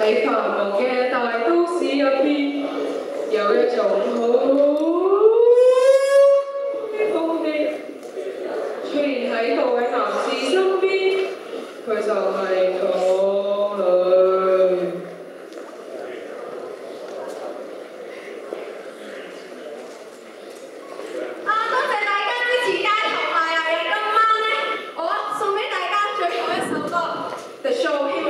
喺繁忙嘅大都市入边有一种好好嘅出现喺各位男士身边佢就系咗女啊多谢大家之前街同埋今晚呢我送俾大家最后一首歌 the show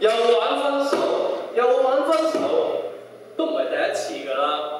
又玩分手，又玩分手，都唔系第一次噶啦。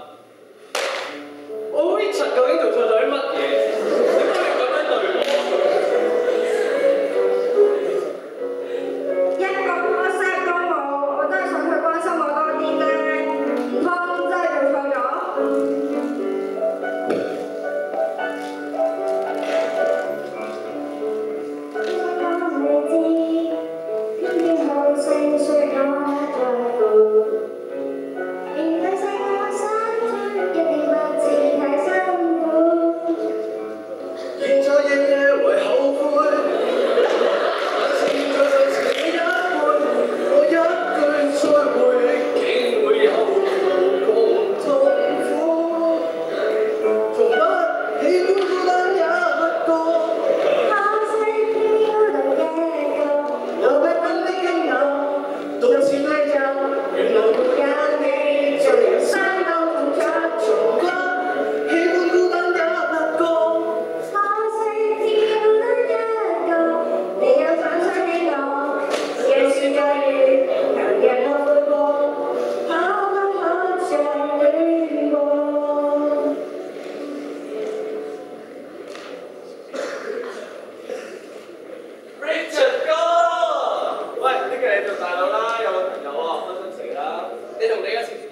你做大佬啦，有女朋友啊，分分死啦！你同你嘅前。